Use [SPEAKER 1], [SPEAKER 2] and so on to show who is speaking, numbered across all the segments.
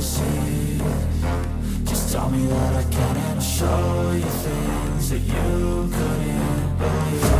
[SPEAKER 1] disease Just tell me that I can and I'll show you things that you couldn't believe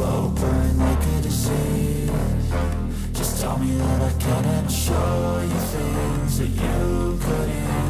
[SPEAKER 1] slow burn like a disease Just tell me that I can and I'll show you things that you couldn't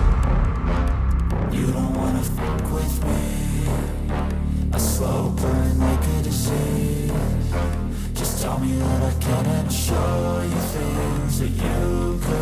[SPEAKER 2] slow burn like a disease Just tell me that I can't show you things that you could